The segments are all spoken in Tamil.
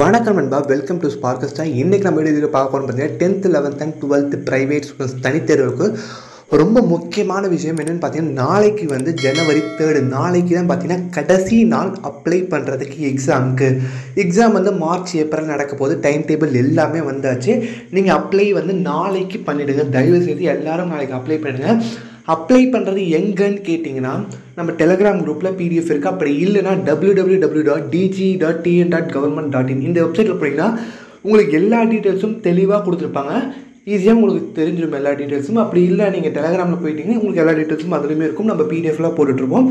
வணக்கம் நண்பா வெல்கம் டு ஸ்பார்க்கஸ்டா இன்றைக்கி நம்ம வீடியோ பார்க்க போகிறோம் பார்த்தீங்கன்னா tenth eleventh and twelfth private schools தனித்தேர்வுக்கு. ரொம்ப முக்கியமான விஷயம் என்னென்னு பார்த்தீங்கன்னா நாளைக்கு வந்து ஜனவரி தேர்டு நாளைக்கு தான் பார்த்தீங்கன்னா கடைசி நாள் அப்ளை பண்ணுறதுக்கு எக்ஸாமுக்கு எக்ஸாம் வந்து மார்ச் ஏப்ரல் நடக்க போது டைம் டேபிள் எல்லாமே வந்தாச்சு. நீங்கள் அப்ளை வந்து நாளைக்கு பண்ணிவிடுங்க தயவு செய்து எல்லோரும் நாளைக்கு அப்ளை பண்ணுங்கள் அப்ளை பண்ணுறது எங்கன்னு கேட்டிங்கன்னா நம்ம டெலகிராம் குரூப்பில் பிடிஎஃப் இருக்குது அப்படி இல்லைனா W W W dot DG dot TN dot government dot in இந்த வெப்சைட்டில் போனீங்கன்னா உங்களுக்கு எல்லா டீட்டெயில்ஸும் தெளிவாக கொடுத்துருப்பாங்க. ஈஸியாக உங்களுக்கு தெரிஞ்சிடும் எல்லா டீட்டெயில்ஸும் அப்படி இல்லை நீங்கள் டெலகிராமில் போயிட்டீங்கன்னா உங்களுக்கு எல்லா டீட்டெயில்ஸும் அதுலேயுமே இருக்கும். நம்ம பிடிஎஃப்லாம் போட்டுட்ருப்போம்.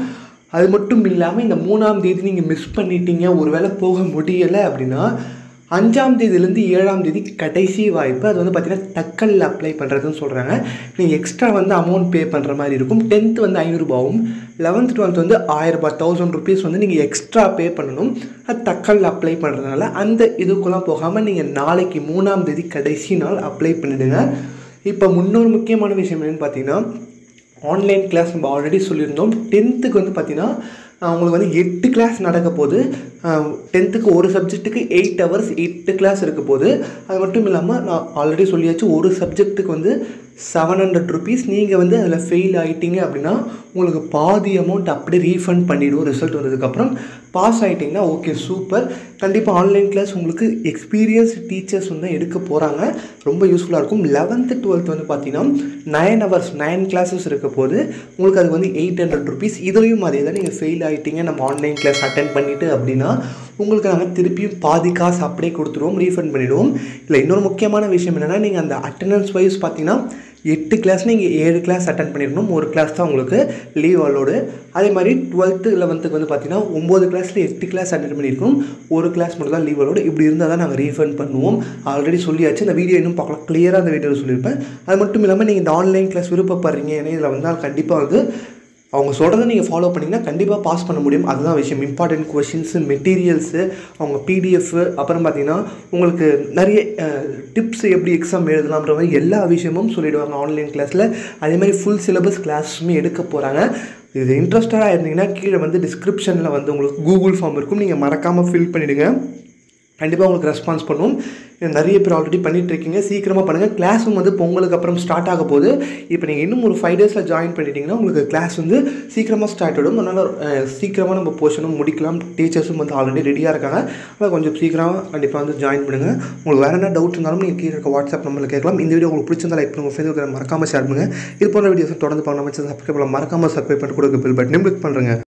அது மட்டும் இல்லாமல் இந்த மூணாம் தேதி நீங்கள் மிஸ் பண்ணிட்டீங்க. ஒருவேளை போக முடியலை அப்படின்னா அஞ்சாம் தேதியிலேருந்து ஏழாம் தேதி கடைசி வாய்ப்பு. அது வந்து பார்த்திங்கன்னா தக்கலில் அப்ளை பண்ணுறதுன்னு சொல்கிறாங்க நீங்கள் எக்ஸ்ட்ரா வந்து அமௌண்ட் பே பண்ணுற மாதிரி இருக்கும். டென்த்து வந்து ஐநூறுரூபாவும் லெவன்த் டுவெல்த் வந்து ஆயிரரூபா தௌசண்ட் ருபீஸ் வந்து நீங்கள் எக்ஸ்ட்ரா பே பண்ணணும். அது தக்கல் அப்ளை பண்ணுறதுனால அந்த இதுக்கெல்லாம் போகாமல் நீங்கள் நாளைக்கு மூணாம் தேதி கடைசி நாள் அப்ளை பண்ணிவிடுங்க இப்போ முன்னொரு முக்கியமான விஷயம் என்னென்னு பார்த்தீங்கன்னா ஆன்லைன் கிளாஸ் நம்ம ஆல்ரெடி சொல்லியிருந்தோம். டென்த்துக்கு வந்து பார்த்திங்கன்னா உங்களுக்கு வந்து எட்டு கிளாஸ் நடக்க போது டென்த்துக்கு ஒரு சப்ஜெக்ட்டுக்கு எயிட் ஹவர்ஸ் எட்டு கிளாஸ் இருக்க போது அது மட்டும் இல்லாமல் நான் ஆல்ரெடி சொல்லியாச்சு ஒரு சப்ஜெக்ட்டுக்கு வந்து செவன் ஹண்ட்ரட் ருபீஸ் நீங்கள் வந்து அதில் ஃபெயில் ஆகிட்டீங்க அப்படின்னா உங்களுக்கு பாதி அமௌண்ட் அப்படியே ரீஃபண்ட் பண்ணிவிடுவோம் ரிசல்ட் வந்ததுக்கப்புறம் பாஸ் ஆகிட்டிங்கன்னா ஓகே சூப்பர் கண்டிப்பாக ஆன்லைன் கிளாஸ் உங்களுக்கு எக்ஸ்பீரியன்ஸ் டீச்சர்ஸ் வந்து எடுக்க போகிறாங்க ரொம்ப யூஸ்ஃபுல்லாக இருக்கும். லெவன்த்து டுவெல்த் வந்து பார்த்தீங்கன்னா நைன் ஹவர்ஸ் நைன் கிளாஸஸ் இருக்க போது உங்களுக்கு அது வந்து எயிட் ஹண்ட்ரட் ருபீஸ் இதுலேயும் அதே தான் நீங்கள் ஃபெயில் ஆகிட்டீங்க நம்ம ஆன்லைன் கிளாஸ் அட்டன் பண்ணிவிட்டு அப்படின்னா உங்களுக்கு நாங்கள் திருப்பியும் பாதி காசு அப்படியே கொடுத்துருவோம் ரீஃபண்ட் பண்ணிவிடுவோம் இல்லை இன்னொரு முக்கியமான விஷயம் என்னென்னா நீங்கள் அந்த அட்டண்டன்ஸ் வைஸ் பார்த்தீங்கன்னா எட்டு கிளாஸ் நீங்கள் ஏழு கிளாஸ் அட்டன் பண்ணிடணும். ஒரு கிளாஸ் தான் உங்களுக்கு லீவ் அலோடு அதே மாதிரி டுவெல்த்து லெவன்த்துக்கு வந்து பார்த்தீங்கன்னா ஒம்பது கிளாஸில் எட்டு கிளாஸ் அட்டன் பண்ணியிருக்கணும் ஒரு கிளாஸ் மட்டும் தான் லீவ் அலோடு இப்படி இருந்தால் தான் நாங்கள் ரீஃபண்ட் பண்ணுவோம். ஆல்ரெடி சொல்லியாச்சு. இந்த வீடியோ இன்னும் பார்க்கலாம். கிளியராக அந்த வீடியோவில் சொல்லியிருப்பேன். அது மட்டும் இல்லாமல் நீங்கள் இந்த ஆன்லைன் கிளாஸ் விருப்பப்படுறீங்க ஏன்னா இதில் வந்தால் கண்டிப்பாக வந்து அவங்க சொல்கிறத நீங்கள் ஃபாலோ பண்ணிங்கன்னா கண்டிப்பாக பாஸ் பண்ண முடியும். அதுதான் விஷயம். இம்பார்ட்டன்ட் கொஷின்ஸு மெட்டீரியல்ஸு அவங்க பிடிஎஃப் அப்புறம் பார்த்தீங்கன்னா உங்களுக்கு நிறைய டிப்ஸ் எப்படி எக்ஸாம் எழுதலாம்ன்ற மாதிரி எல்லா விஷயமும் சொல்லிவிடுவாங்க ஆன்லைன் கிளாஸில் அதே மாதிரி ஃபுல் சிலபஸ் கிளாஸுமே எடுக்க போகிறாங்க இது இன்ட்ரெஸ்டடாக இருந்தீங்கன்னா கீழே வந்து டிஸ்கிரிப்ஷனில் வந்து உங்களுக்கு கூகுள் ஃபார்ம் இருக்கும். நீங்கள் மறக்காமல் ஃபில் பண்ணிவிடுங்க கண்டிப்பாக உங்களுக்கு ரெஸ்பான்ஸ் பண்ணுவோம் நிறைய பேர் ஆல்ரெடி பண்ணிகிட்டு இருக்கீங்க. சீக்கிரமாக பண்ணுங்கள் கிளாஸும் வந்து பொங்கலுக்கு அப்புறம் ஸ்டார்ட் ஆக போது இப்போ நீங்கள் இன்னும் ஒரு ஃபைவ் டேஸில் ஜாயின் பண்ணிட்டீங்கன்னா உங்களுக்கு கிளாஸ் வந்து சீக்கிரமாக ஸ்டார்ட் ஆகிடும் அதனால் சீக்கிரமாக நம்ம போர்ஷனும் முடிக்கலாம். டீச்சர்ஸும் வந்து ஆல்ரெடி ரெடியாக இருக்காங்க. அதனால் கொஞ்சம் சீக்கிரமாக கண்டிப்பாக வந்து ஜாயின் பண்ணுங்கள் உங்களுக்கு வேறு என்ன டவுட் இருந்தாலும் நீங்கள் கீழே இருக்க வாட்ஸ்அப் நம்பரில் கேட்கலாம். இந்த வீடியோ உங்களுக்கு பிடிச்சிருந்தா லைக் பண்ணுங்கள் ஃபேஸ்புக்கில் மறக்காமல் ஷேர் பண்ணுங்கள் இது போன்ற வீடியோஸ் தொடர்ந்து பண்ண வச்சு சப்ஸ்கிரைப் பண்ணலாம் மறக்காமல் சப்ஸ்கிரைப் பண்ணி கொடுக்க பில் பட்டன் கிளிக் பண்ணுறேங்க